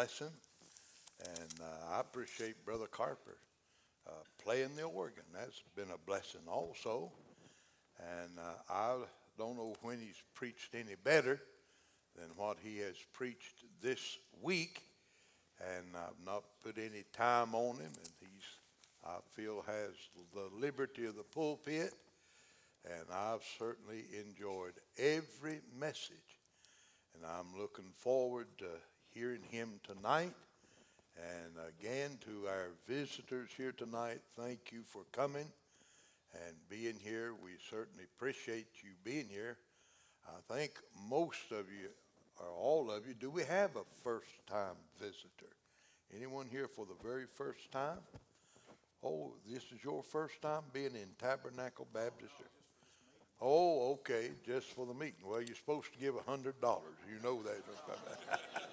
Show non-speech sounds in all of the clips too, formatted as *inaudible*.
And uh, I appreciate Brother Carper uh, playing the organ. That's been a blessing also. And uh, I don't know when he's preached any better than what he has preached this week. And I've not put any time on him. And he's, I feel, has the liberty of the pulpit. And I've certainly enjoyed every message. And I'm looking forward to hearing him tonight. And again, to our visitors here tonight, thank you for coming and being here. We certainly appreciate you being here. I think most of you, or all of you, do we have a first time visitor? Anyone here for the very first time? Oh, this is your first time being in Tabernacle Baptist? Oh, okay, just for the meeting. Well, you're supposed to give a hundred dollars. You know that. *laughs*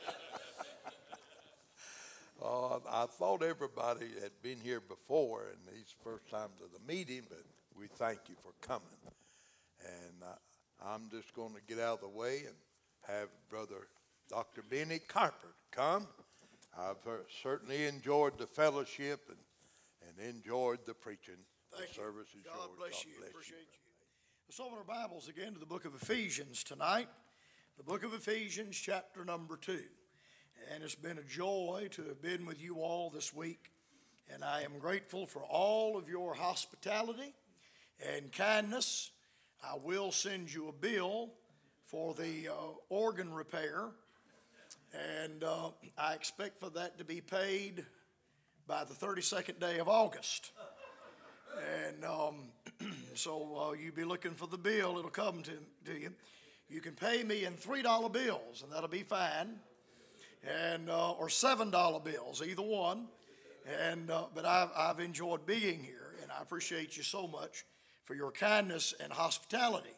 I thought everybody had been here before, and these first times of the meeting, but we thank you for coming. And uh, I'm just going to get out of the way and have Brother Dr. Benny Carper come. I've uh, certainly enjoyed the fellowship and, and enjoyed the preaching. Thank the you. service is God yours. bless you. bless Appreciate you. Let's open our Bibles again to the book of Ephesians tonight. The book of Ephesians, chapter number two. And it's been a joy to have been with you all this week. And I am grateful for all of your hospitality and kindness. I will send you a bill for the uh, organ repair. And uh, I expect for that to be paid by the 32nd day of August. And um, *clears throat* so uh, you be looking for the bill. It'll come to, to you. You can pay me in $3 bills, and that'll be fine, and, uh, or $7 bills, either one. And, uh, but I've, I've enjoyed being here, and I appreciate you so much for your kindness and hospitality.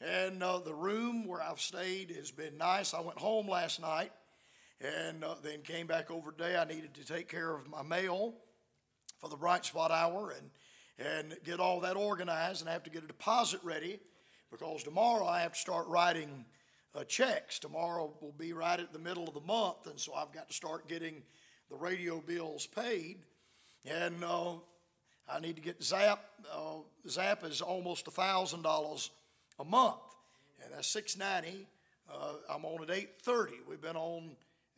And uh, the room where I've stayed has been nice. I went home last night and uh, then came back over today. I needed to take care of my mail for the Bright Spot Hour and and get all that organized and I have to get a deposit ready because tomorrow I have to start writing uh, checks. Tomorrow will be right at the middle of the month, and so I've got to start getting the radio bills paid. And uh, I need to get Zap. Uh, Zap is almost thousand dollars a month, and that's six ninety. Uh, I'm on at eight thirty. We've been on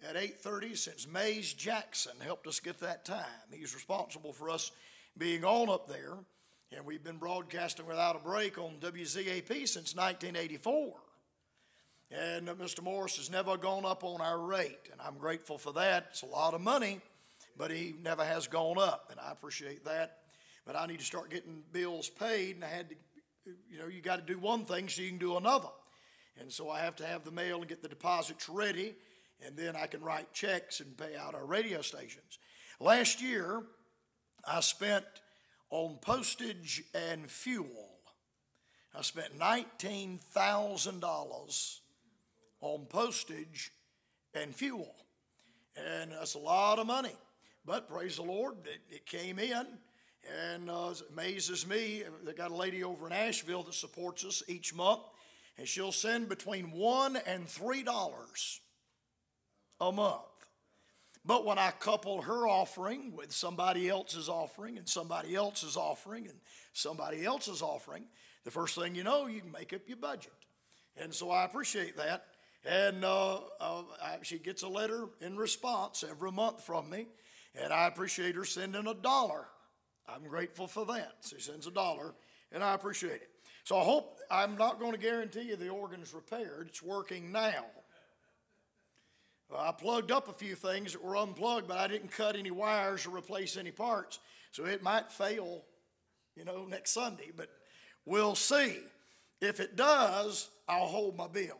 at eight thirty since Mays Jackson helped us get that time. He's responsible for us being on up there, and we've been broadcasting without a break on WZAP since 1984. And Mr. Morris has never gone up on our rate, and I'm grateful for that. It's a lot of money, but he never has gone up, and I appreciate that. But I need to start getting bills paid, and I had to, you know, you got to do one thing so you can do another. And so I have to have the mail and get the deposits ready, and then I can write checks and pay out our radio stations. Last year, I spent on postage and fuel. I spent $19,000 on postage and fuel. And that's a lot of money. But praise the Lord, it, it came in. And uh, it amazes me. They got a lady over in Asheville that supports us each month, and she'll send between one and three dollars a month. But when I couple her offering with somebody else's offering and somebody else's offering and somebody else's offering, the first thing you know, you can make up your budget. And so I appreciate that. And uh, uh, she gets a letter in response every month from me, and I appreciate her sending a dollar. I'm grateful for that. She sends a dollar, and I appreciate it. So I hope I'm not going to guarantee you the organ's repaired. It's working now. I plugged up a few things that were unplugged, but I didn't cut any wires or replace any parts. So it might fail, you know, next Sunday, but we'll see. If it does, I'll hold my bill.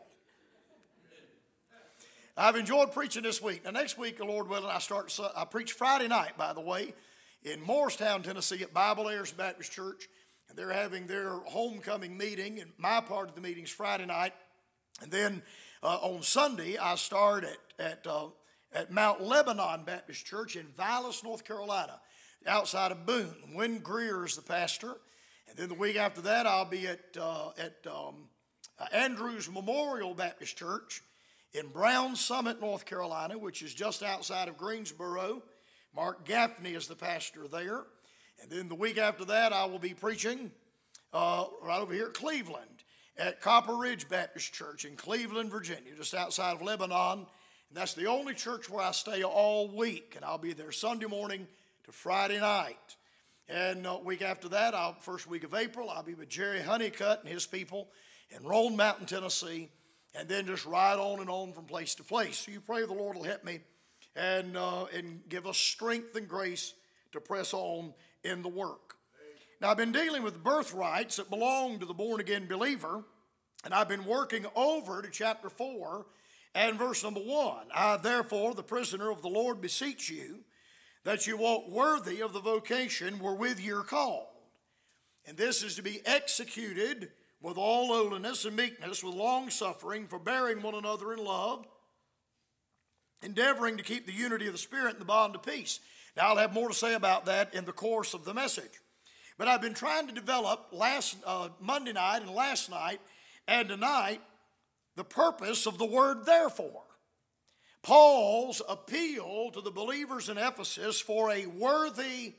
I've enjoyed preaching this week. Now, next week, the Lord willing, I start. I preach Friday night, by the way, in Morristown, Tennessee, at Bible Heirs Baptist Church. And they're having their homecoming meeting, and my part of the meeting is Friday night. And then uh, on Sunday, I start at, at, uh, at Mount Lebanon Baptist Church in Vilas, North Carolina, outside of Boone. Win Greer is the pastor. And then the week after that, I'll be at, uh, at um, Andrews Memorial Baptist Church in Brown Summit, North Carolina, which is just outside of Greensboro. Mark Gaffney is the pastor there. And then the week after that, I will be preaching uh, right over here at Cleveland at Copper Ridge Baptist Church in Cleveland, Virginia, just outside of Lebanon. And that's the only church where I stay all week. And I'll be there Sunday morning to Friday night. And uh, week after that, I'll, first week of April, I'll be with Jerry Honeycutt and his people in Roan Mountain, Tennessee, and then just ride on and on from place to place. So you pray the Lord will help me and, uh, and give us strength and grace to press on in the work. Now, I've been dealing with birthrights that belong to the born again believer, and I've been working over to chapter 4 and verse number 1. I, therefore, the prisoner of the Lord, beseech you that you walk worthy of the vocation wherewith you're called. And this is to be executed with all lowliness and meekness, with long suffering, forbearing one another in love, endeavoring to keep the unity of the Spirit in the bond of peace. Now, I'll have more to say about that in the course of the message. But I've been trying to develop last uh, Monday night and last night and tonight the purpose of the word therefore. Paul's appeal to the believers in Ephesus for a worthy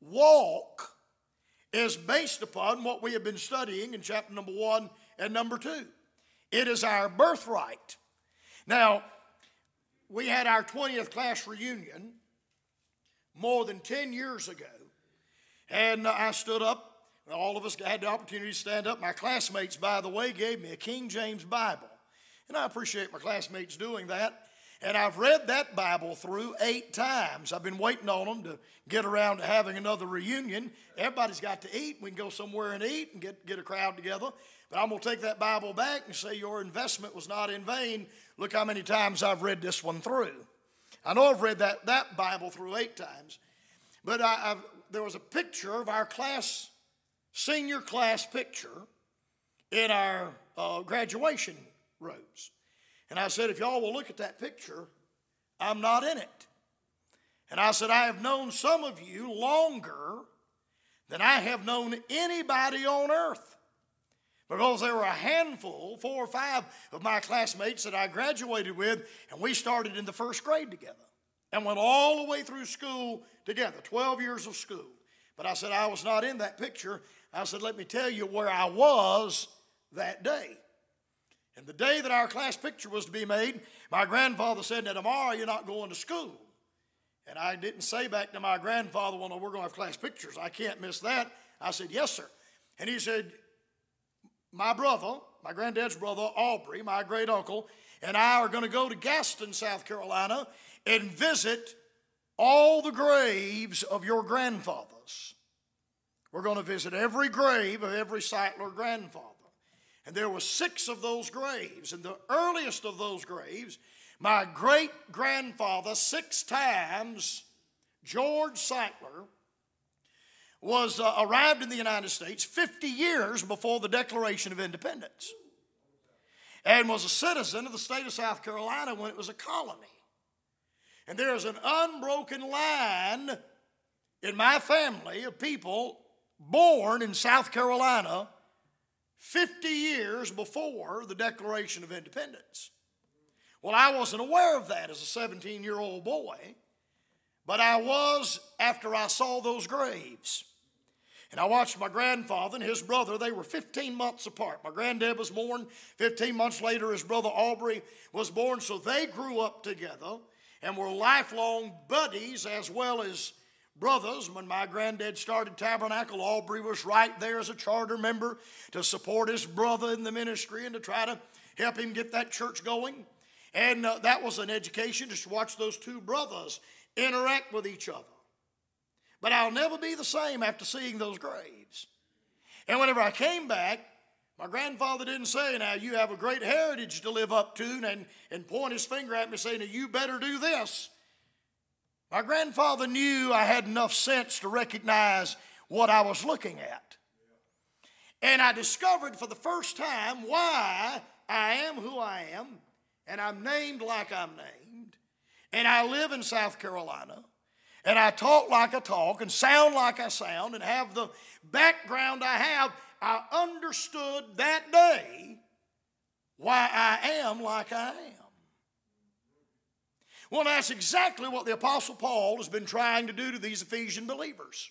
walk is based upon what we have been studying in chapter number one and number two. It is our birthright. Now, we had our 20th class reunion more than 10 years ago, and I stood up. All of us had the opportunity to stand up. My classmates, by the way, gave me a King James Bible, and I appreciate my classmates doing that. And I've read that Bible through eight times. I've been waiting on them to get around to having another reunion. Everybody's got to eat. We can go somewhere and eat and get, get a crowd together. But I'm going to take that Bible back and say, Your investment was not in vain. Look how many times I've read this one through. I know I've read that, that Bible through eight times. But I, there was a picture of our class, senior class picture, in our uh, graduation robes. And I said, if y'all will look at that picture, I'm not in it. And I said, I have known some of you longer than I have known anybody on earth. Because there were a handful, four or five of my classmates that I graduated with, and we started in the first grade together and went all the way through school together 12 years of school. But I said, I was not in that picture. I said, let me tell you where I was that day. And the day that our class picture was to be made, my grandfather said, Now, tomorrow you're not going to school. And I didn't say back to my grandfather, Well, no, we're going to have class pictures. I can't miss that. I said, Yes, sir. And he said, My brother, my granddad's brother, Aubrey, my great uncle, and I are going to go to Gaston, South Carolina, and visit all the graves of your grandfathers. We're going to visit every grave of every Sightler grandfather. And there were six of those graves. And the earliest of those graves, my great grandfather, six times, George Sightler, was uh, arrived in the United States 50 years before the Declaration of Independence and was a citizen of the state of South Carolina when it was a colony. And there is an unbroken line in my family of people born in South Carolina 50 years before the Declaration of Independence. Well, I wasn't aware of that as a 17 year old boy, but I was after I saw those graves. And I watched my grandfather and his brother, they were 15 months apart. My granddad was born 15 months later, his brother Aubrey was born, so they grew up together and were lifelong buddies as well as brothers. When my granddad started Tabernacle, Aubrey was right there as a charter member to support his brother in the ministry and to try to help him get that church going. And uh, that was an education just to watch those two brothers interact with each other. But I'll never be the same after seeing those graves. And whenever I came back, my grandfather didn't say, Now you have a great heritage to live up to, and, and point his finger at me saying, You better do this. My grandfather knew I had enough sense to recognize what I was looking at. And I discovered for the first time why I am who I am, and I'm named like I'm named, and I live in South Carolina, and I talk like I talk, and sound like I sound, and have the background I have. I understood that day why I am like I am. Well, that's exactly what the Apostle Paul has been trying to do to these Ephesian believers.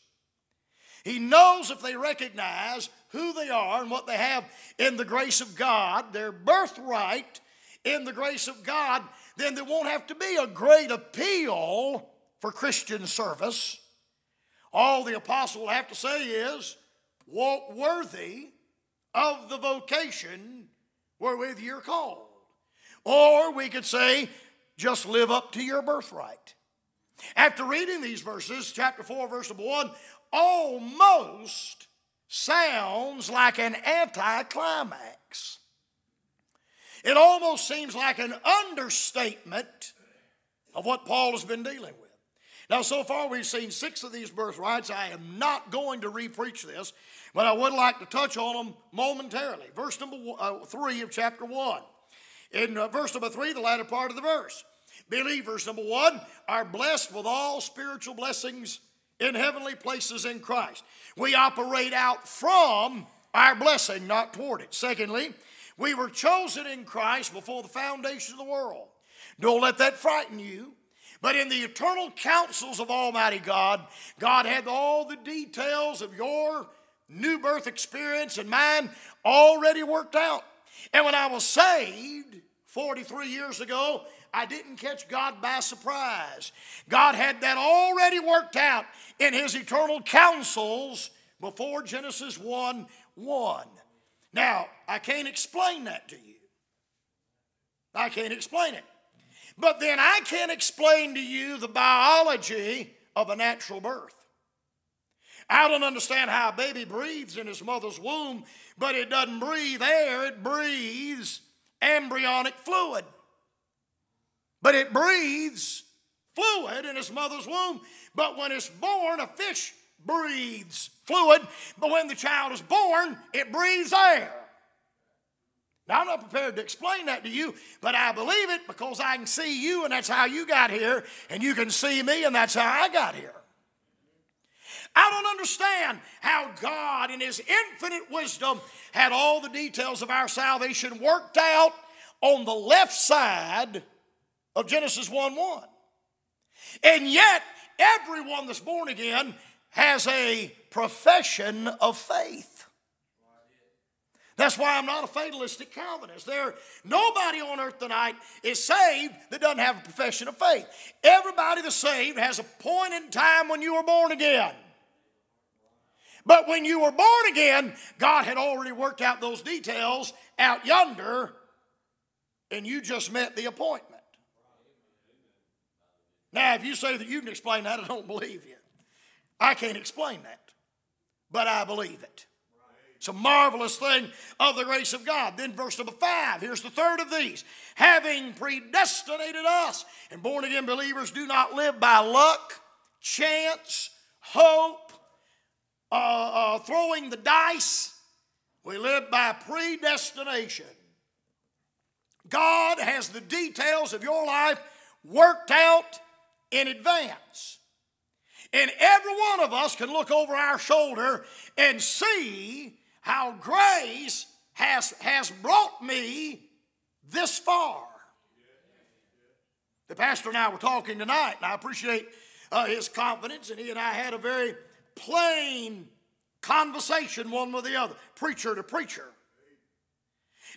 He knows if they recognize who they are and what they have in the grace of God, their birthright in the grace of God, then there won't have to be a great appeal for Christian service. All the apostle will have to say is, walk worthy of the vocation wherewith you're called. Or we could say, just live up to your birthright. After reading these verses, chapter 4, verse number 1, almost sounds like an anticlimax. It almost seems like an understatement of what Paul has been dealing with. Now, so far we've seen six of these birthrights. I am not going to repreach this, but I would like to touch on them momentarily. Verse number one, uh, three of chapter one. In uh, verse number three, the latter part of the verse, believers, number one, are blessed with all spiritual blessings in heavenly places in Christ. We operate out from our blessing, not toward it. Secondly, we were chosen in Christ before the foundation of the world. Don't let that frighten you. But in the eternal counsels of Almighty God, God had all the details of your new birth experience and mine already worked out. And when I was saved 43 years ago, I didn't catch God by surprise. God had that already worked out in His eternal counsels before Genesis 1 1. Now, I can't explain that to you. I can't explain it. But then I can't explain to you the biology of a natural birth. I don't understand how a baby breathes in his mother's womb, but it doesn't breathe air, it breathes embryonic fluid. But it breathes fluid in his mother's womb. But when it's born, a fish breathes fluid. But when the child is born, it breathes air. Now, I'm not prepared to explain that to you, but I believe it because I can see you, and that's how you got here, and you can see me, and that's how I got here. I don't understand how God, in His infinite wisdom, had all the details of our salvation worked out on the left side of Genesis 1 1. And yet, everyone that's born again has a profession of faith. That's why I'm not a fatalistic Calvinist. There, nobody on earth tonight is saved that doesn't have a profession of faith. Everybody that's saved has a point in time when you were born again. But when you were born again, God had already worked out those details out yonder, and you just met the appointment. Now, if you say that you can explain that, I don't believe you. I can't explain that, but I believe it. It's a marvelous thing of the grace of God. Then, verse number five, here's the third of these. Having predestinated us, and born again believers do not live by luck, chance, hope, uh, uh, throwing the dice. We live by predestination. God has the details of your life worked out in advance. And every one of us can look over our shoulder and see how grace has, has brought me this far. The pastor and I were talking tonight, and I appreciate uh, his confidence, and he and I had a very plain conversation, one with the other, preacher to preacher.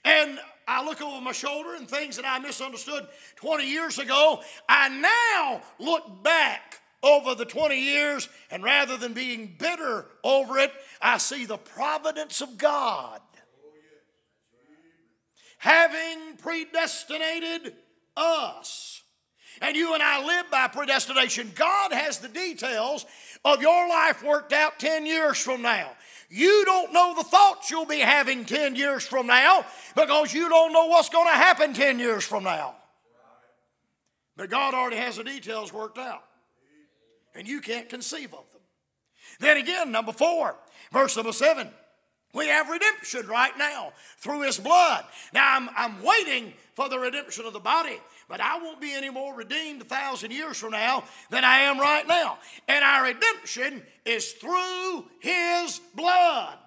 And I look over my shoulder and things that I misunderstood 20 years ago, I now look back over the 20 years, and rather than being bitter over it, I see the providence of God. Having predestinated us. And you and I live by predestination. God has the details of your life worked out 10 years from now. You don't know the thoughts you'll be having 10 years from now because you don't know what's going to happen 10 years from now. But God already has the details worked out and you can't conceive of them. Then again, number four, verse number seven. We have redemption right now through his blood. Now, I'm, I'm waiting for the redemption of the body, but I won't be any more redeemed a thousand years from now than I am right now. And our redemption is through his blood.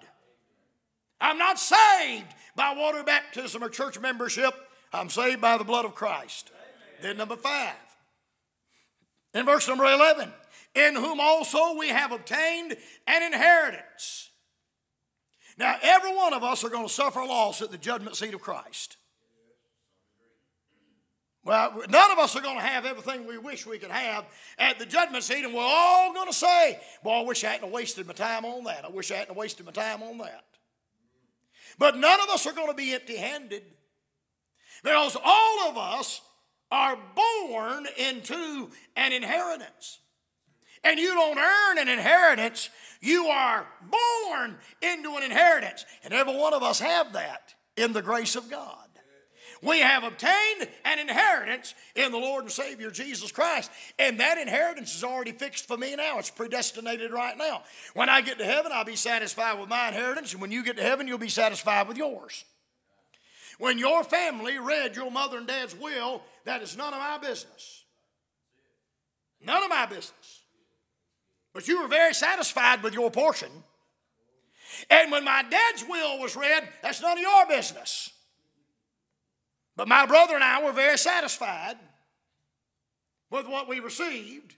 I'm not saved by water baptism or church membership, I'm saved by the blood of Christ. Then, number five, In verse number 11, in whom also we have obtained an inheritance. Now, every one of us are going to suffer loss at the judgment seat of Christ. Well, none of us are going to have everything we wish we could have at the judgment seat, and we're all going to say, Boy, I wish I hadn't wasted my time on that. I wish I hadn't wasted my time on that. But none of us are going to be empty handed because all of us are born into an inheritance. And you don't earn an inheritance, you are born into an inheritance. And every one of us have that in the grace of God. We have obtained an inheritance in the Lord and Savior Jesus Christ. And that inheritance is already fixed for me now. It's predestinated right now. When I get to heaven, I'll be satisfied with my inheritance. And when you get to heaven, you'll be satisfied with yours. When your family read your mother and dad's will, that is none of my business. None of my business. But you were very satisfied with your portion. And when my dad's will was read, that's none of your business. But my brother and I were very satisfied with what we received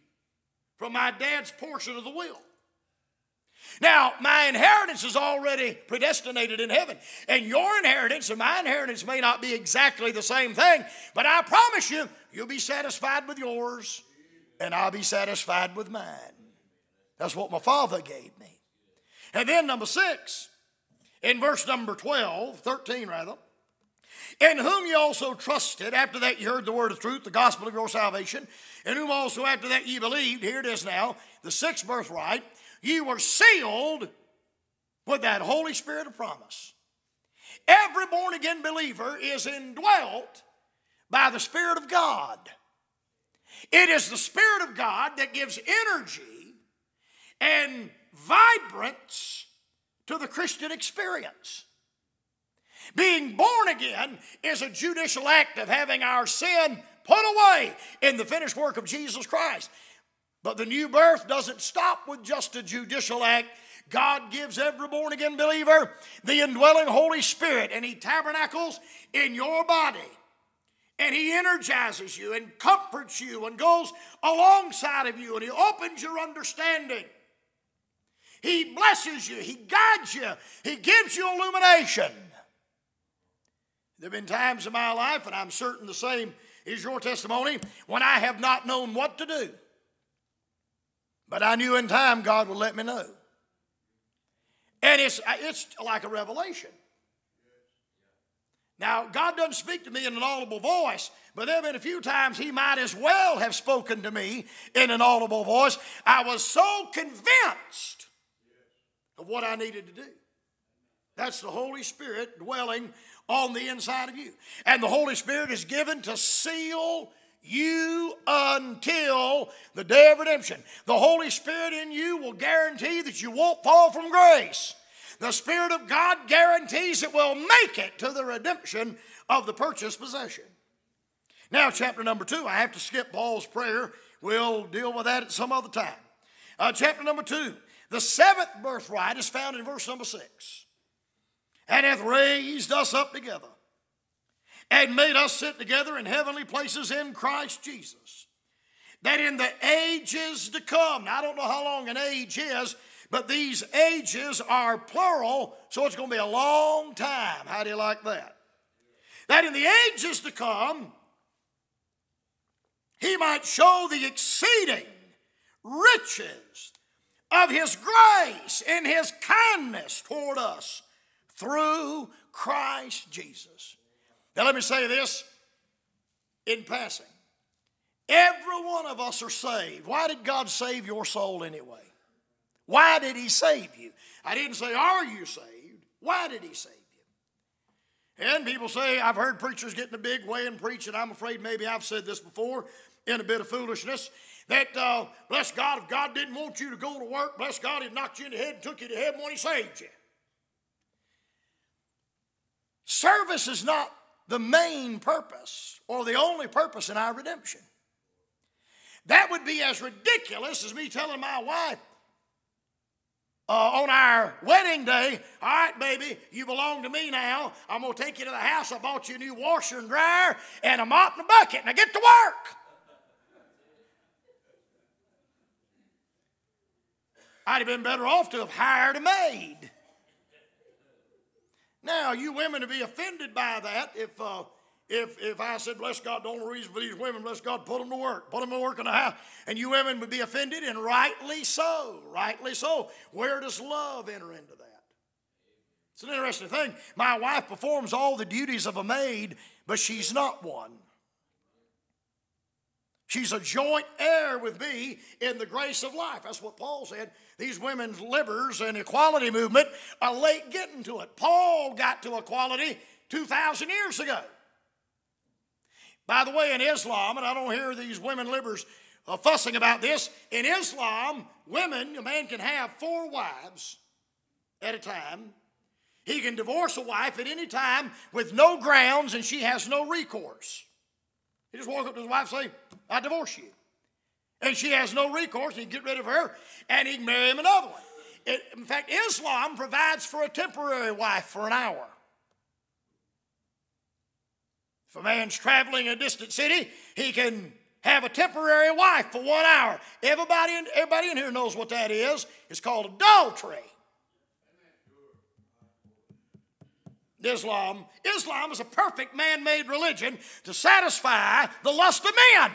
from my dad's portion of the will. Now, my inheritance is already predestinated in heaven, and your inheritance and my inheritance may not be exactly the same thing, but I promise you, you'll be satisfied with yours, and I'll be satisfied with mine. That's what my father gave me. And then, number six, in verse number 12, 13 rather, in whom you also trusted, after that you heard the word of truth, the gospel of your salvation, in whom also after that ye believed, here it is now, the sixth birthright, you were sealed with that Holy Spirit of promise. Every born again believer is indwelt by the Spirit of God. It is the Spirit of God that gives energy and vibrance to the Christian experience. Being born again is a judicial act of having our sin put away in the finished work of Jesus Christ. But the new birth doesn't stop with just a judicial act. God gives every born again believer the indwelling Holy Spirit, and He tabernacles in your body. And He energizes you and comforts you and goes alongside of you, and He opens your understanding. He blesses you, He guides you, He gives you illumination. There have been times in my life, and I'm certain the same is your testimony, when I have not known what to do. But I knew in time God would let me know. And it's, it's like a revelation. Now, God doesn't speak to me in an audible voice, but there have been a few times He might as well have spoken to me in an audible voice. I was so convinced of what I needed to do. That's the Holy Spirit dwelling on the inside of you. And the Holy Spirit is given to seal you until the day of redemption. The Holy Spirit in you will guarantee that you won't fall from grace. The Spirit of God guarantees it will make it to the redemption of the purchased possession. Now, chapter number two, I have to skip Paul's prayer. We'll deal with that at some other time. Uh, chapter number two, the seventh birthright is found in verse number six and hath raised us up together and made us sit together in heavenly places in Christ Jesus. That in the ages to come, now I don't know how long an age is, but these ages are plural, so it's going to be a long time. How do you like that? That in the ages to come, he might show the exceeding riches of his grace in his kindness toward us through Christ Jesus. Now, let me say this in passing. Every one of us are saved. Why did God save your soul anyway? Why did He save you? I didn't say, Are you saved? Why did He save you? And people say, I've heard preachers get in a big way and preach, and I'm afraid maybe I've said this before in a bit of foolishness that, uh, bless God, if God didn't want you to go to work, bless God, He'd knocked you in the head and took you to heaven when He saved you. Service is not the main purpose or the only purpose in our redemption. That would be as ridiculous as me telling my wife uh, on our wedding day, all right, baby, you belong to me now. I'm going to take you to the house. I bought you a new washer and dryer and a mop and a bucket. Now get to work. I'd have been better off to have hired a maid. Now, you women to be offended by that if, uh, if, if I said, bless God, the only reason for these women, bless God, put them to work, put them to work in the house, and you women would be offended, and rightly so, rightly so. Where does love enter into that? It's an interesting thing. My wife performs all the duties of a maid, but she's not one. She's a joint heir with me in the grace of life. That's what Paul said. These women's livers and equality movement are late getting to it. Paul got to equality 2,000 years ago. By the way, in Islam, and I don't hear these women livers uh, fussing about this, in Islam, women, a man can have four wives at a time. He can divorce a wife at any time with no grounds and she has no recourse. He just walk up to his wife and say, I divorce you. And she has no recourse. He can get rid of her and he can marry him another one. It, in fact, Islam provides for a temporary wife for an hour. If a man's traveling a distant city, he can have a temporary wife for one hour. Everybody in, everybody in here knows what that is. It's called adultery. Islam. Islam is a perfect man made religion to satisfy the lust of men.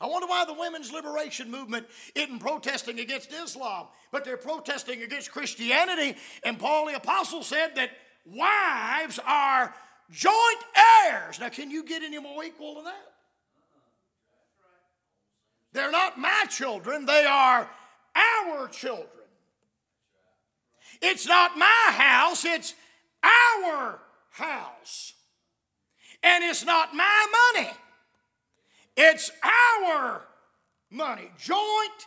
I wonder why the women's liberation movement isn't protesting against Islam, but they're protesting against Christianity. And Paul the Apostle said that wives are joint heirs. Now, can you get any more equal than that? They're not my children, they are our children. It's not my house, it's our house. And it's not my money, it's our money. Joint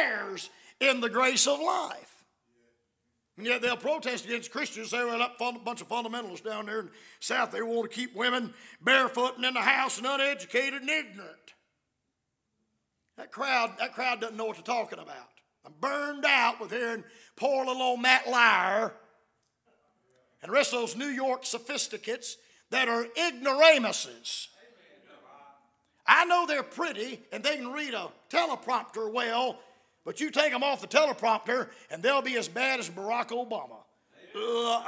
heirs in the grace of life. And yet they'll protest against Christians. Say, well, a bunch of fundamentalists down there in the South, they want to keep women barefoot and in the house and uneducated and ignorant. That crowd, that crowd doesn't know what they're talking about. I'm burned out with hearing poor little old Matt Lauer and rest of those New York sophisticates that are ignoramuses. I know they're pretty and they can read a teleprompter well, but you take them off the teleprompter and they'll be as bad as Barack Obama. Uh,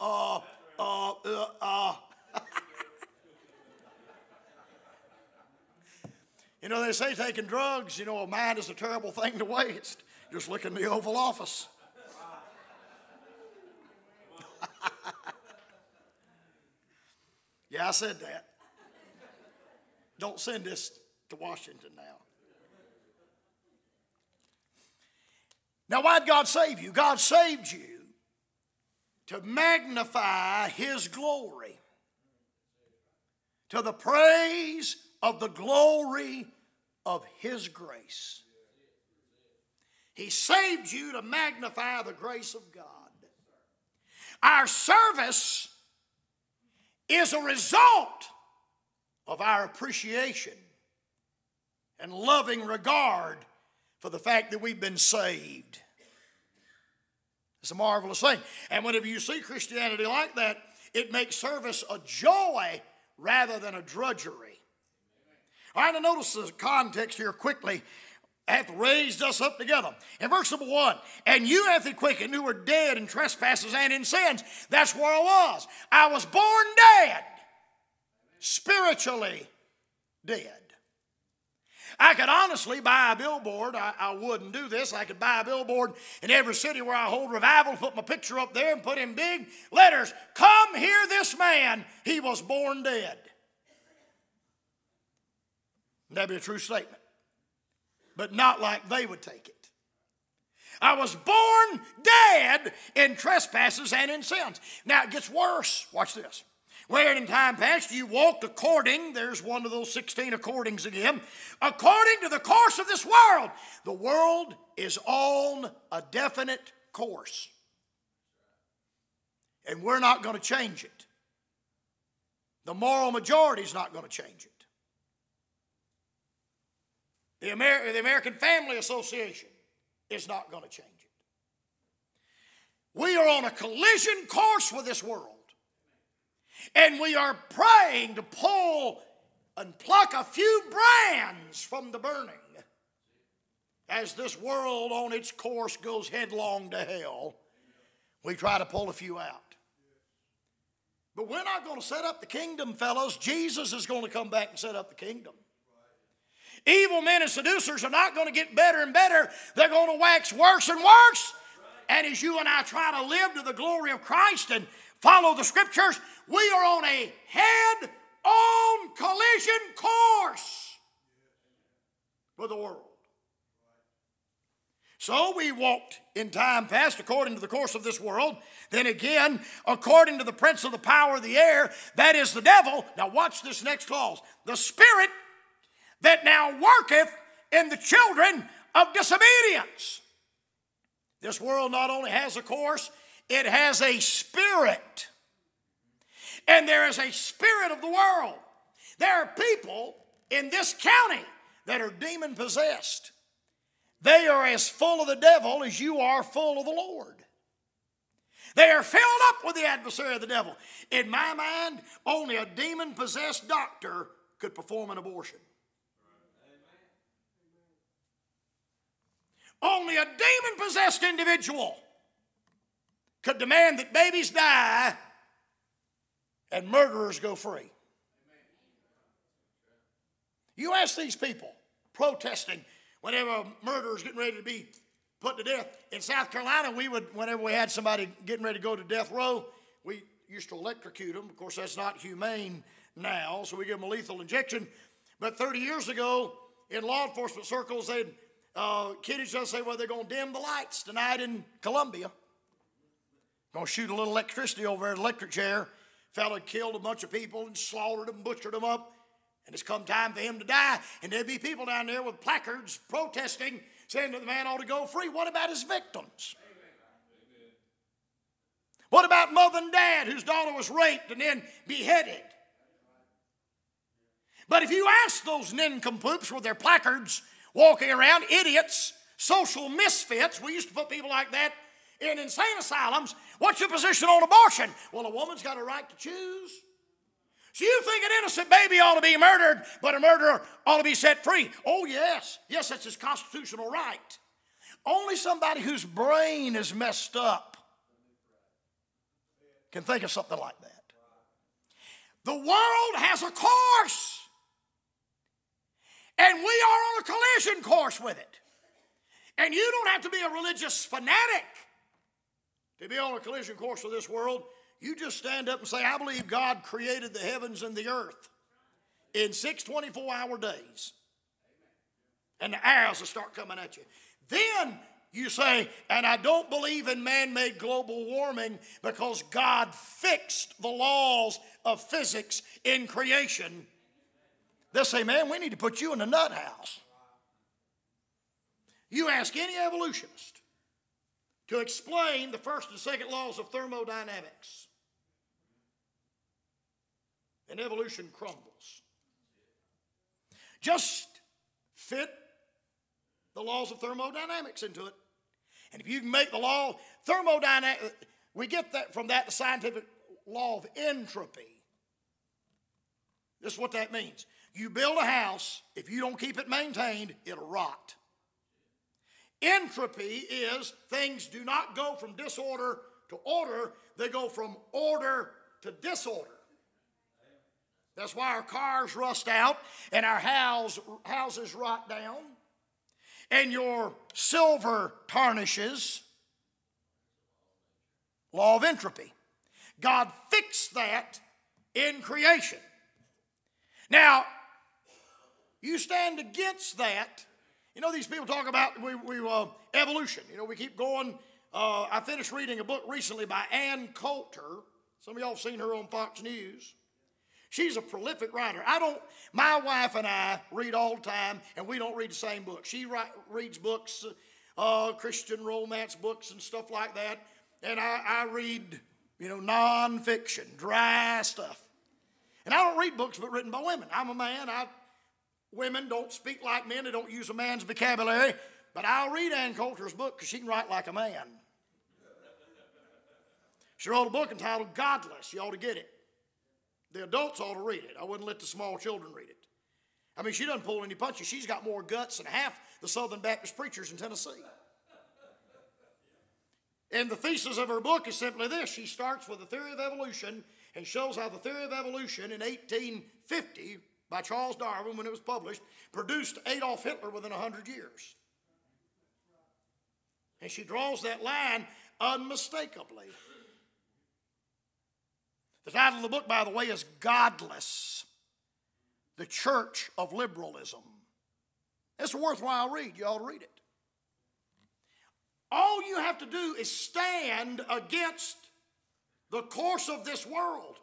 uh, uh you know, they say taking drugs, you know, a mind is a terrible thing to waste. Just look in the Oval Office. Yeah, I said that. Don't send this to Washington now. Now, why'd God save you? God saved you to magnify His glory, to the praise of the glory of His grace. He saved you to magnify the grace of God. Our service is a result of our appreciation and loving regard for the fact that we've been saved. It's a marvelous thing. And whenever you see Christianity like that, it makes service a joy rather than a drudgery. All right, now notice the context here quickly hath raised us up together. In verse number one, and you hath he quickened who were dead in trespasses and in sins. That's where I was. I was born dead, spiritually dead. I could honestly buy a billboard. I, I, wouldn't do this. I could buy a billboard in every city where I hold revival, put my picture up there, and put in big letters Come hear this man. He was born dead. That'd be a true statement but not like they would take it. I was born dead in trespasses and in sins. Now it gets worse. Watch this. Where in time past you walked according, there's one of those 16 accordings again, according to the course of this world. The world is on a definite course. And we're not going to change it. The moral majority is not going to change it. The, Amer- the American Family Association is not going to change it. We are on a collision course with this world. And we are praying to pull and pluck a few brands from the burning as this world on its course goes headlong to hell, we try to pull a few out. But we're not going to set up the kingdom, fellows. Jesus is going to come back and set up the kingdom. Evil men and seducers are not going to get better and better, they're going to wax worse and worse. And as you and I try to live to the glory of Christ and follow the scriptures, we are on a head on collision course with the world. So we walked in time past according to the course of this world. Then again, according to the prince of the power of the air, that is the devil. Now, watch this next clause. The spirit that now worketh in the children of disobedience. This world not only has a course, it has a spirit. And there is a spirit of the world. There are people in this county that are demon possessed. They are as full of the devil as you are full of the Lord. They are filled up with the adversary of the devil. In my mind, only a demon possessed doctor could perform an abortion. Only a demon possessed individual could demand that babies die and murderers go free. You ask these people protesting whenever a murderer is getting ready to be put to death. In South Carolina, we would, whenever we had somebody getting ready to go to death row, we used to electrocute them. Of course, that's not humane now, so we give them a lethal injection. But 30 years ago, in law enforcement circles, they'd uh, kiddies just say, well, they're going to dim the lights tonight in Columbia. Going to shoot a little electricity over an electric chair. Fella killed a bunch of people and slaughtered them, butchered them up. And it's come time for him to die. And there'd be people down there with placards protesting, saying that the man ought to go free. What about his victims? What about mother and dad whose daughter was raped and then beheaded? But if you ask those nincompoops with their placards walking around, idiots, social misfits, we used to put people like that in insane asylums, what's your position on abortion? Well, a woman's got a right to choose. So you think an innocent baby ought to be murdered, but a murderer ought to be set free? Oh, yes. Yes, that's his constitutional right. Only somebody whose brain is messed up can think of something like that. The world has a course, and we are on a collision course with it. And you don't have to be a religious fanatic to be on a collision course with this world. You just stand up and say, I believe God created the heavens and the earth in six 24 hour days. And the arrows will start coming at you. Then you say, and I don't believe in man made global warming because God fixed the laws of physics in creation. They'll say, man, we need to put you in the nut house. You ask any evolutionist to explain the first and second laws of thermodynamics and evolution crumbles. Just fit the laws of thermodynamics into it. And if you can make the law thermodynamic, we get that from that the scientific law of entropy. This is what that means. You build a house, if you don't keep it maintained, it'll rot. Entropy is things do not go from disorder to order, they go from order to disorder. That's why our cars rust out and our house, houses rot down and your silver tarnishes. Law of entropy. God fixed that in creation. Now, you stand against that. You know, these people talk about we, we uh, evolution. You know, we keep going. Uh, I finished reading a book recently by Ann Coulter. Some of y'all have seen her on Fox News. She's a prolific writer. I don't, my wife and I read all the time, and we don't read the same book. She write, reads books, uh, Christian romance books and stuff like that, and I, I read, you know, nonfiction, dry stuff. And I don't read books but written by women. I'm a man. I, women don't speak like men. They don't use a man's vocabulary. But I'll read Ann Coulter's book because she can write like a man. She wrote a book entitled Godless. You ought to get it. The adults ought to read it. I wouldn't let the small children read it. I mean, she doesn't pull any punches. She's got more guts than half the Southern Baptist preachers in Tennessee. And the thesis of her book is simply this she starts with the theory of evolution and shows how the theory of evolution in 1850 by Charles Darwin, when it was published, produced Adolf Hitler within 100 years. And she draws that line unmistakably. The title of the book, by the way, is Godless The Church of Liberalism. It's a worthwhile read. You ought to read it. All you have to do is stand against the course of this world.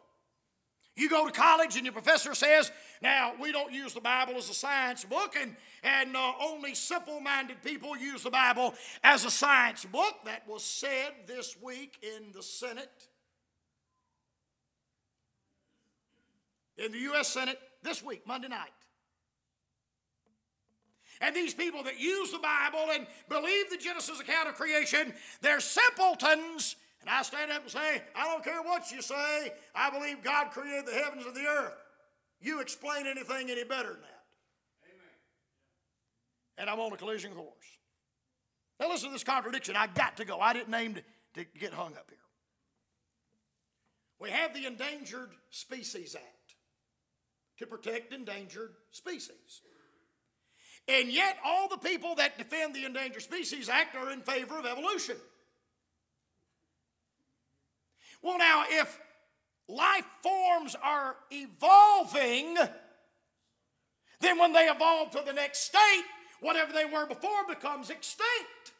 You go to college and your professor says, now we don't use the Bible as a science book, and, and uh, only simple minded people use the Bible as a science book. That was said this week in the Senate. In the U.S. Senate this week, Monday night. And these people that use the Bible and believe the Genesis account of creation, they're simpletons. And I stand up and say, I don't care what you say, I believe God created the heavens and the earth. You explain anything any better than that. Amen. And I'm on a collision course. Now listen to this contradiction. I got to go. I didn't aim to, to get hung up here. We have the Endangered Species Act to protect endangered species. And yet, all the people that defend the Endangered Species Act are in favor of evolution. Well, now, if life forms are evolving, then when they evolve to the next state, whatever they were before becomes extinct.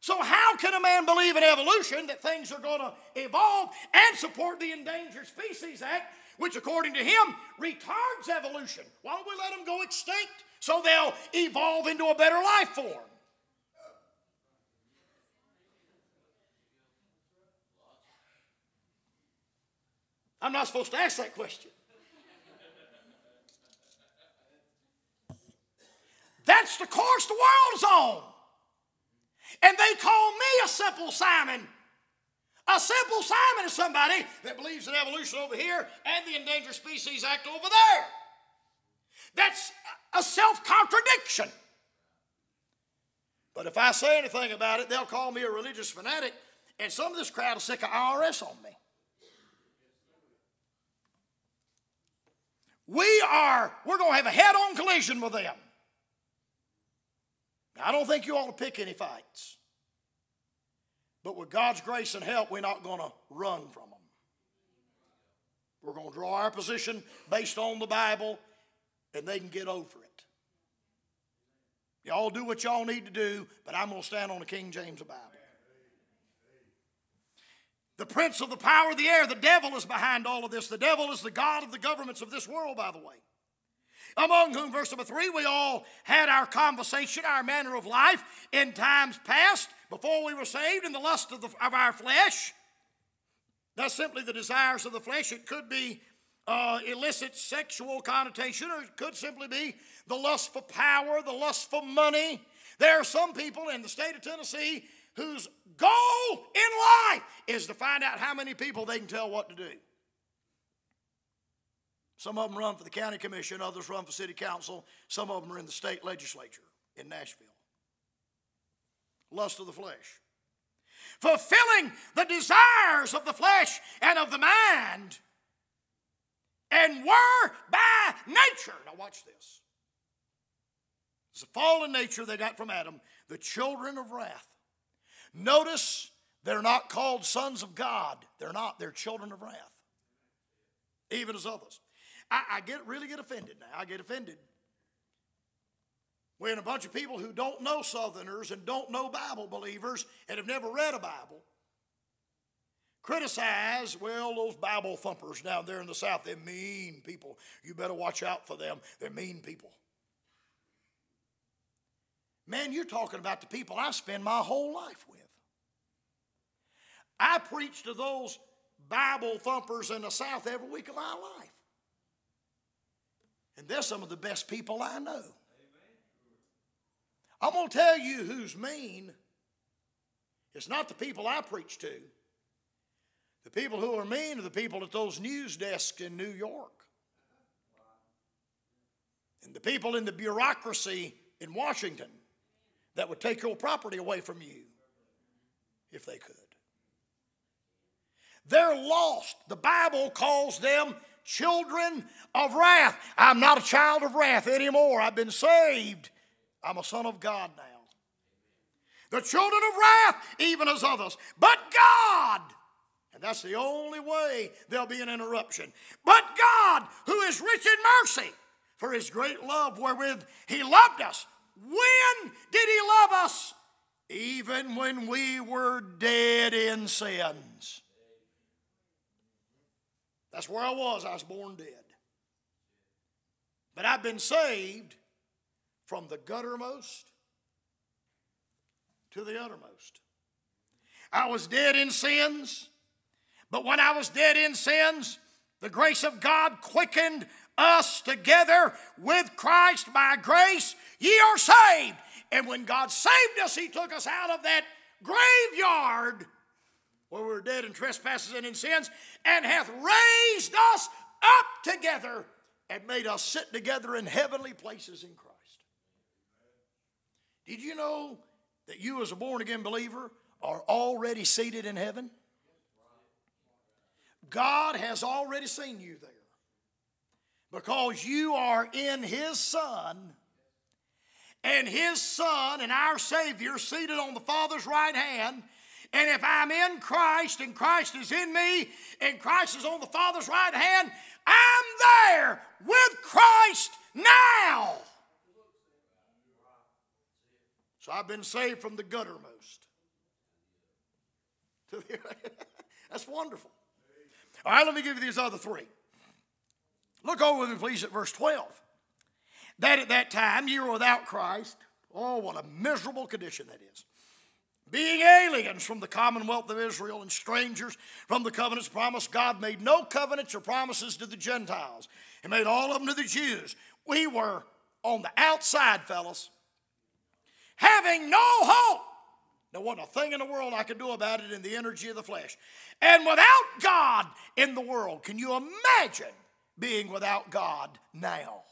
So, how can a man believe in evolution that things are going to evolve and support the Endangered Species Act which according to him retards evolution. Why don't we let them go extinct so they'll evolve into a better life form? I'm not supposed to ask that question. That's the course the world is on. And they call me a simple Simon a simple Simon is somebody that believes in evolution over here and the Endangered Species Act over there. That's a self contradiction. But if I say anything about it, they'll call me a religious fanatic, and some of this crowd is sick of IRS on me. We are, we're going to have a head on collision with them. I don't think you ought to pick any fights. But with God's grace and help, we're not going to run from them. We're going to draw our position based on the Bible, and they can get over it. Y'all do what y'all need to do, but I'm going to stand on the King James Bible. The prince of the power of the air, the devil is behind all of this. The devil is the God of the governments of this world, by the way among whom, verse number three, we all had our conversation, our manner of life in times past, before we were saved, in the lust of, the, of our flesh. That's simply the desires of the flesh. It could be uh, illicit sexual connotation, or it could simply be the lust for power, the lust for money. There are some people in the state of Tennessee whose goal in life is to find out how many people they can tell what to do. Some of them run for the county commission, others run for city council, some of them are in the state legislature in Nashville. Lust of the flesh. Fulfilling the desires of the flesh and of the mind, and were by nature. Now, watch this. It's a fallen nature they got from Adam, the children of wrath. Notice they're not called sons of God, they're not, they're children of wrath, even as others. I, I get really get offended now. I get offended when a bunch of people who don't know Southerners and don't know Bible believers and have never read a Bible criticize, well, those Bible thumpers down there in the South, they're mean people. You better watch out for them. They're mean people. Man, you're talking about the people I spend my whole life with. I preach to those Bible thumpers in the South every week of my life. And they're some of the best people I know. I'm going to tell you who's mean. It's not the people I preach to. The people who are mean are the people at those news desks in New York. and the people in the bureaucracy in Washington that would take your property away from you if they could. They're lost. The Bible calls them children of wrath. I'm not a child of wrath anymore. I've been saved. I'm a son of God now. The children of wrath, even as others. But God, and that's the only way there'll be an interruption. But God, who is rich in mercy, for his great love wherewith he loved us. When did he love us? Even when we were dead in sins. That's where I was. I was born dead. But I've been saved from the guttermost to the uttermost. I was dead in sins, but when I was dead in sins, the grace of God quickened us together with Christ by grace. Ye are saved. And when God saved us, He took us out of that graveyard where we were dead in trespasses and in sins, and hath raised us up together and made us sit together in heavenly places in Christ. Did you know that you, as a born again believer, are already seated in heaven? God has already seen you there because you are in His Son, and His Son and our Savior seated on the Father's right hand. And if I'm in Christ and Christ is in me and Christ is on the Father's right hand, I'm there with Christ now. So I've been saved from the guttermost. *laughs* That's wonderful. All right, let me give you these other three. Look over with me, please, at verse 12. That at that time you were without Christ. Oh, what a miserable condition that is. Being aliens from the commonwealth of Israel and strangers from the covenants promised, God made no covenants or promises to the Gentiles. He made all of them to the Jews. We were on the outside, fellas, having no hope. There wasn't a thing in the world I could do about it in the energy of the flesh. And without God in the world, can you imagine being without God now?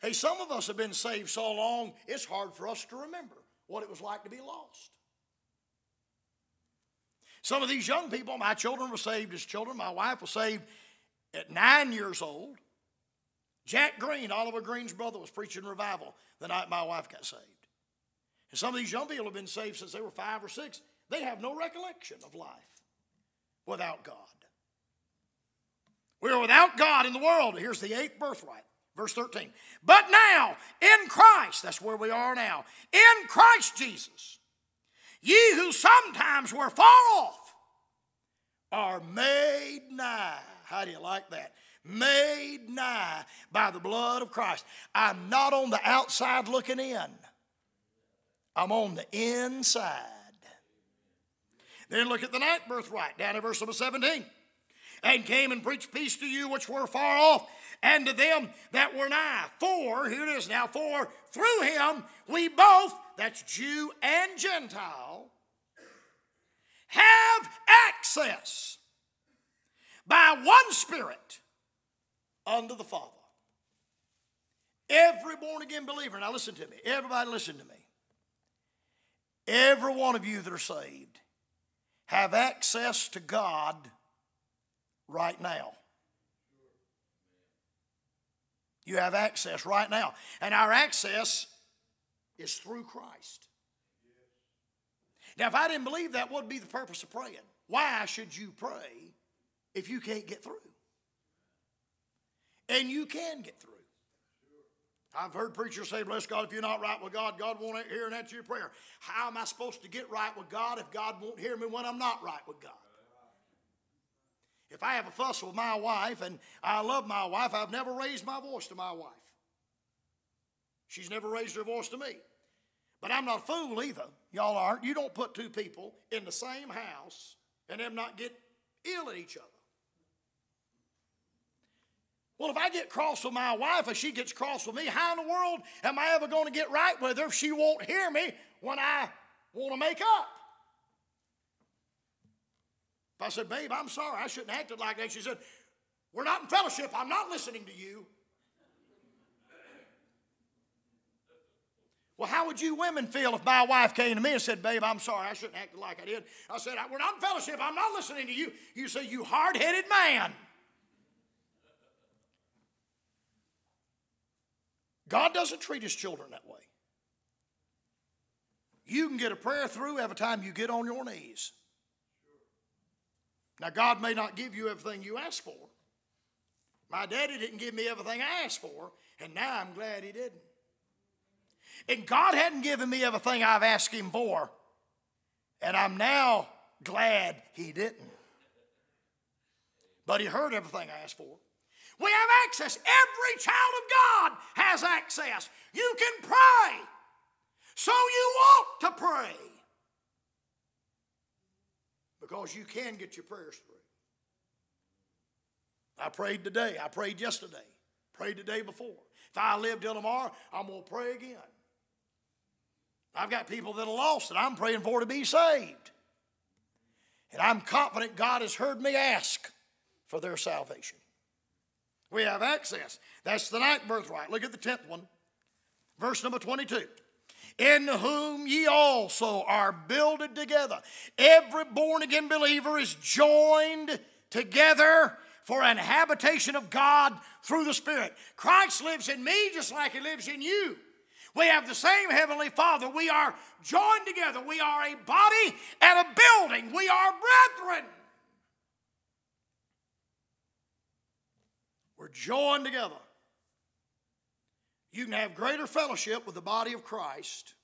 Hey, some of us have been saved so long, it's hard for us to remember what it was like to be lost. Some of these young people, my children were saved as children. My wife was saved at nine years old. Jack Greene, Oliver Greene's brother, was preaching revival the night my wife got saved. And some of these young people have been saved since they were five or six. They have no recollection of life without God. We are without God in the world. Here's the eighth birthright. Verse 13. But now, in Christ, that's where we are now, in Christ Jesus, ye who sometimes were far off are made nigh. How do you like that? Made nigh by the blood of Christ. I'm not on the outside looking in, I'm on the inside. Then look at the ninth birthright, down in verse number 17. And came and preached peace to you which were far off and to them that were nigh. For, here it is now, for through him we both, that's Jew and Gentile, have access by one Spirit unto the Father. Every born again believer, now listen to me, everybody listen to me. Every one of you that are saved have access to God right now. You have access right now. And our access is through Christ. Now, if I didn't believe that, what would be the purpose of praying? Why should you pray if you can't get through? And you can get through. I've heard preachers say, Bless God, if you're not right with God, God won't hear and answer your prayer. How am I supposed to get right with God if God won't hear me when I'm not right with God? If I have a fuss with my wife and I love my wife, I've never raised my voice to my wife. She's never raised her voice to me. But I'm not a fool either. Y'all aren't. You don't put two people in the same house and them not get ill at each other. Well, if I get cross with my wife and she gets cross with me, how in the world am I ever going to get right with her if she won't hear me when I want to make up? If I said, babe, I'm sorry, I shouldn't have acted like that, she said, We're not in fellowship. I'm not listening to you. Well, how would you women feel if my wife came to me and said, Babe, I'm sorry, I shouldn't act like I did? I said, We're not in fellowship. I'm not listening to you. You say, You hard headed man. God doesn't treat his children that way. You can get a prayer through every time you get on your knees. Now, God may not give you everything you ask for. My daddy didn't give me everything I asked for, and now I'm glad he didn't. And God hadn't given me everything I've asked him for, and I'm now glad he didn't. But he heard everything I asked for. We have access. Every child of God has access. You can pray. So you ought to pray. Because you can get your prayers through. I prayed today. I prayed yesterday. Prayed the day before. If I live till tomorrow, I'm going to pray again. I've got people that are lost that I'm praying for to be saved. And I'm confident God has heard me ask for their salvation. We have access. That's the ninth birthright. Look at the tenth one. Verse number 22 in whom ye also are builded together. Every born again believer is joined together for an habitation of God through the Spirit. Christ lives in me just like He lives in you. We have the same Heavenly Father. We are joined together. We are a body and a building. We are brethren. We're joined together. You can have greater fellowship with the body of Christ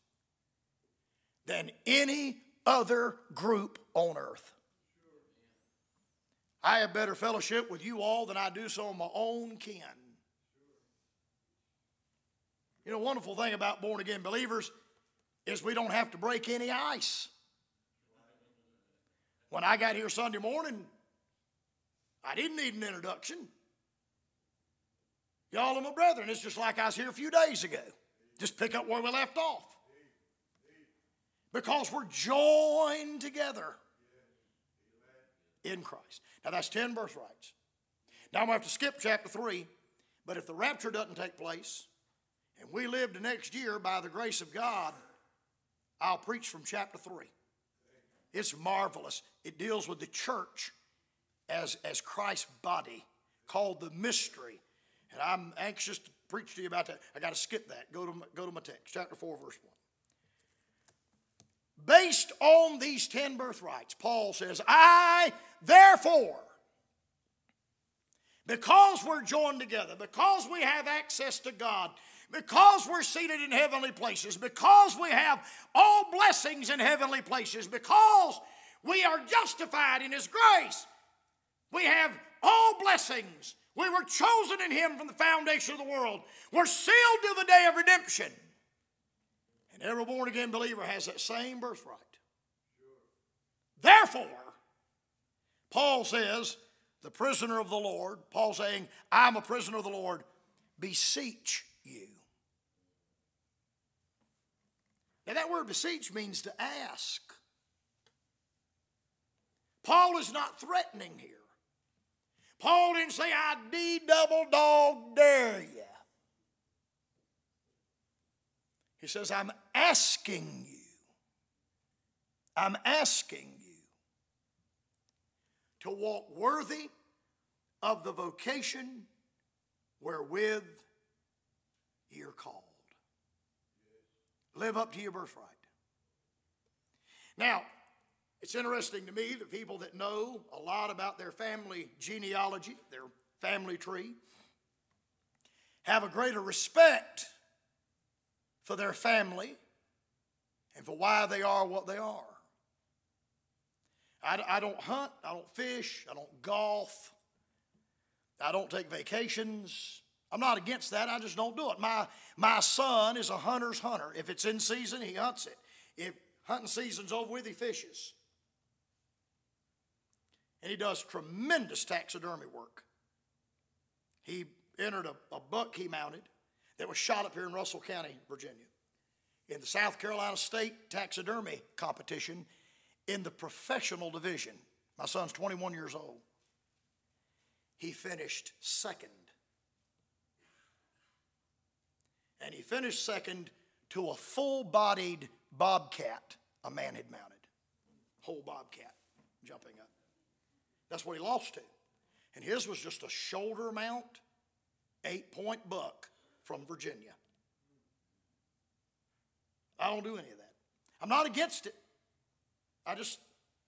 than any other group on earth. I have better fellowship with you all than I do of my own kin. You know, wonderful thing about born again believers is we don't have to break any ice. When I got here Sunday morning, I didn't need an introduction. Y'all are my brethren. It's just like I was here a few days ago. Just pick up where we left off. Because we're joined together in Christ. Now that's 10 birthrights. Now I'm going to have to skip chapter 3, but if the rapture doesn't take place and we live the next year by the grace of God, I'll preach from chapter 3. It's marvelous. It deals with the church as, as Christ's body, called the mystery and I'm anxious to preach to you about that. I got to skip that. Go to, my, go to my text, chapter 4, verse 1. Based on these 10 birthrights, Paul says, I, therefore, because we're joined together, because we have access to God, because we're seated in heavenly places, because we have all blessings in heavenly places, because we are justified in His grace, we have all blessings we were chosen in Him from the foundation of the world. We're sealed to the day of redemption. And every born again believer has that same birthright. Therefore, Paul says, the prisoner of the Lord, Paul saying, I'm a prisoner of the Lord, beseech you. Now, that word beseech means to ask. Paul is not threatening here. Didn't say, I D double dog dare you. He says, I'm asking you. I'm asking you to walk worthy of the vocation wherewith you're called. Live up to your birthright. Now, it's interesting to me that people that know a lot about their family genealogy, their family tree, have a greater respect for their family and for why they are what they are. I, I don't hunt, I don't fish, I don't golf, I don't take vacations. I'm not against that, I just don't do it. My, my son is a hunter's hunter. If it's in season, he hunts it. If hunting season's over with, he fishes and he does tremendous taxidermy work. He entered a, a buck he mounted that was shot up here in Russell County, Virginia, in the South Carolina State taxidermy competition in the professional division. My son's 21 years old. he finished second. And he finished second to a full bodied bobcat a man had mounted. Whole bobcat jumping up. That's what he lost to. And his was just a shoulder mount, eight point buck from Virginia. I don't do any of that. I'm not against it. I just,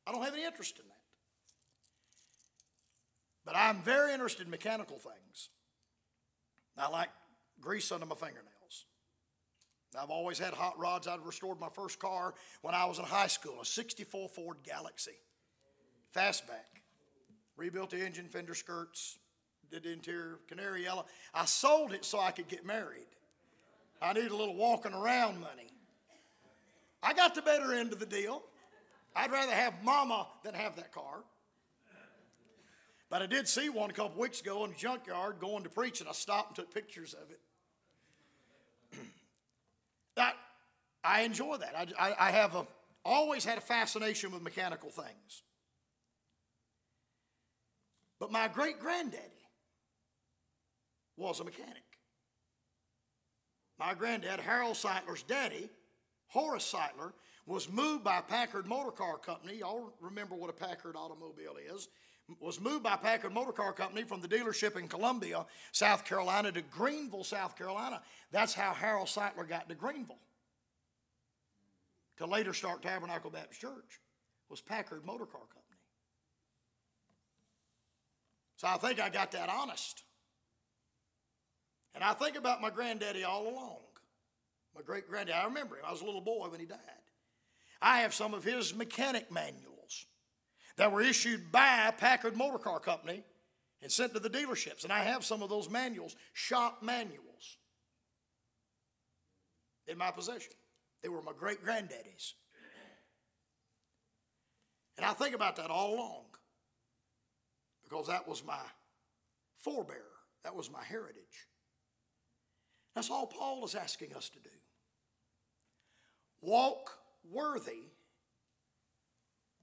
I don't have any interest in that. But I'm very interested in mechanical things. I like grease under my fingernails. I've always had hot rods. I restored my first car when I was in high school, a 64 Ford Galaxie, fastback. Rebuilt the engine, fender skirts, did the interior, canary yellow. I sold it so I could get married. I needed a little walking around money. I got the better end of the deal. I'd rather have mama than have that car. But I did see one a couple weeks ago in the junkyard going to preach, and I stopped and took pictures of it. *clears throat* that, I enjoy that. I, I, I have a, always had a fascination with mechanical things. But my great granddaddy was a mechanic. My granddad, Harold Sightler's daddy, Horace Sightler, was moved by Packard Motor Car Company. Y'all remember what a Packard automobile is. Was moved by Packard Motor Car Company from the dealership in Columbia, South Carolina, to Greenville, South Carolina. That's how Harold Sightler got to Greenville. To later start Tabernacle Baptist Church was Packard Motor Car Company. So I think I got that honest. And I think about my granddaddy all along. My great granddaddy, I remember him. I was a little boy when he died. I have some of his mechanic manuals that were issued by Packard Motor Car Company and sent to the dealerships. And I have some of those manuals, shop manuals, in my possession. They were my great granddaddy's. And I think about that all along because that was my forebearer, that was my heritage. That's all Paul is asking us to do. Walk worthy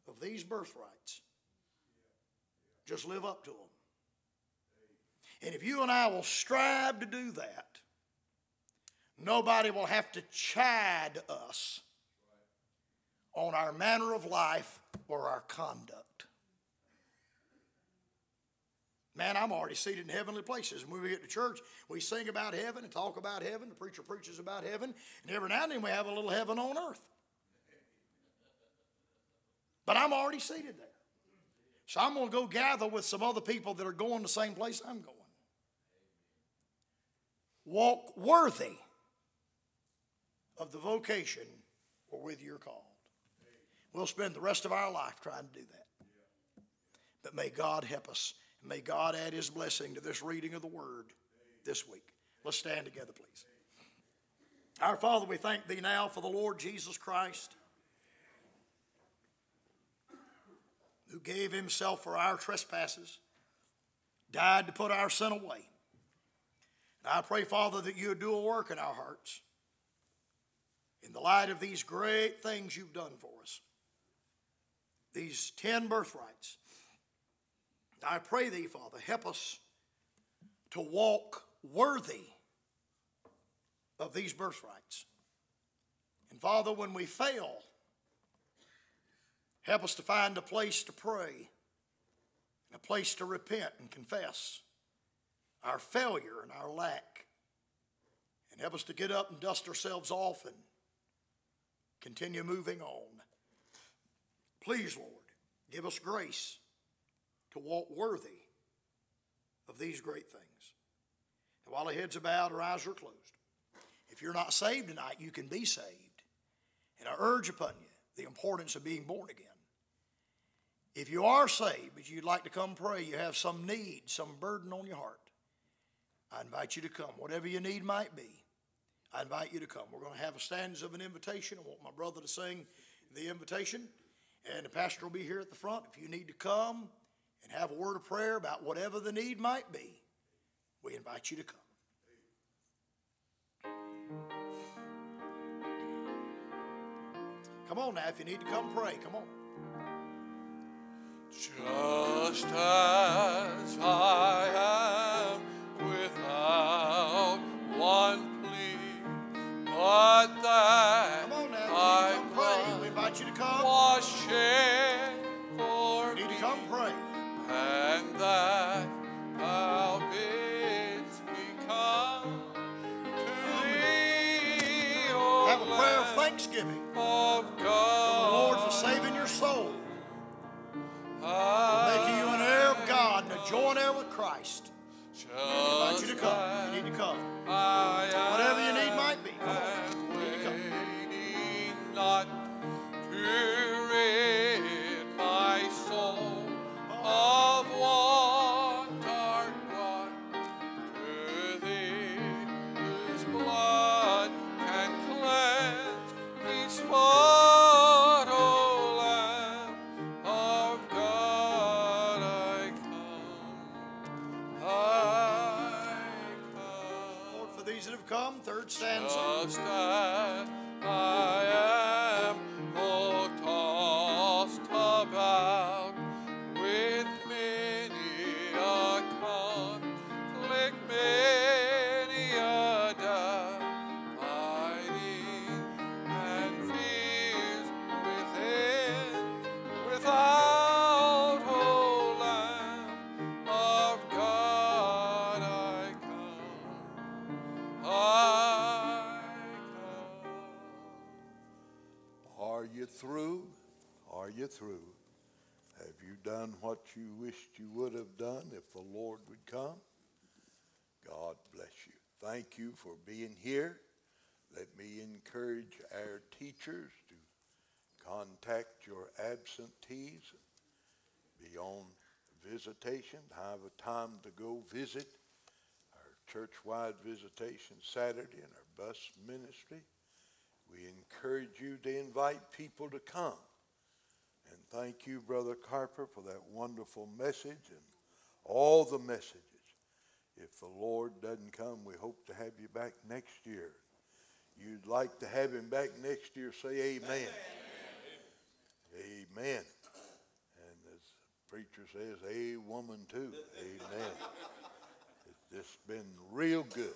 of these birthrights. Just live up to them. And if you and I will strive to do that, nobody will have to chide us on our manner of life or our conduct. Man, I'm already seated in heavenly places. And When we get to church, we sing about heaven and talk about heaven. The preacher preaches about heaven. And every now and then we have a little heaven on earth. But I'm already seated there. So I'm going to go gather with some other people that are going the same place I'm going. Walk worthy of the vocation wherewith you're called. We'll spend the rest of our life trying to do that. But may God help us May God add his blessing to this reading of the word this week. Let's stand together, please. Our Father, we thank thee now for the Lord Jesus Christ, who gave himself for our trespasses, died to put our sin away. And I pray, Father, that you do a work in our hearts in the light of these great things you've done for us, these ten birthrights I pray thee, Father, help us to walk worthy of these birthrights. And Father, when we fail, help us to find a place to pray, a place to repent and confess our failure and our lack. And help us to get up and dust ourselves off and continue moving on. Please, Lord, give us grace to walk worthy of these great things. And while our heads are bowed, our eyes are closed. If you're not saved tonight, you can be saved. And I urge upon you the importance of being born again. If you are saved, but you'd like to come pray, you have some need, some burden on your heart, I invite you to come. Whatever your need might be, I invite you to come. We're going to have a stanza of an invitation. I want my brother to sing the invitation, and the pastor will be here at the front. If you need to come, and have a word of prayer about whatever the need might be, we invite you to come. Come on now, if you need to come pray, come on. Just as I third stanza. You wished you would have done if the Lord would come? God bless you. Thank you for being here. Let me encourage our teachers to contact your absentees, be on visitation, have a time to go visit our church-wide visitation Saturday and our bus ministry. We encourage you to invite people to come. Thank you, Brother Carper, for that wonderful message and all the messages. If the Lord doesn't come, we hope to have you back next year. You'd like to have him back next year, say amen. Amen. And as the preacher says, a woman too. Amen. It's been real good.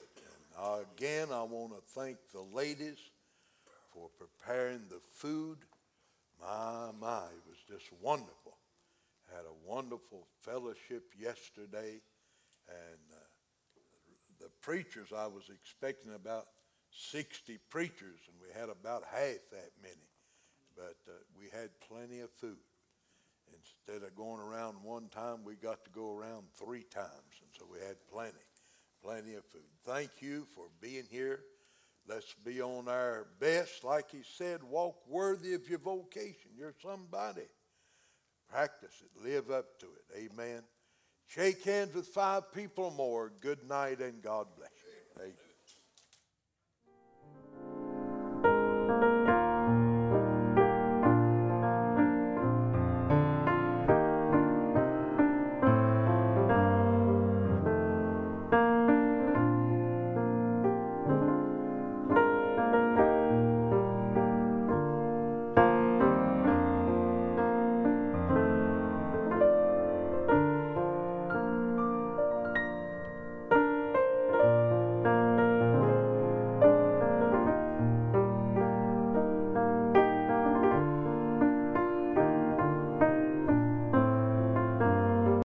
And again, I want to thank the ladies for preparing the food. My, my, it was just wonderful. Had a wonderful fellowship yesterday, and uh, the preachers, I was expecting about 60 preachers, and we had about half that many. But uh, we had plenty of food. Instead of going around one time, we got to go around three times, and so we had plenty, plenty of food. Thank you for being here. Let's be on our best. Like he said, walk worthy of your vocation. You're somebody. Practice it. Live up to it. Amen. Shake hands with five people or more. Good night and God bless.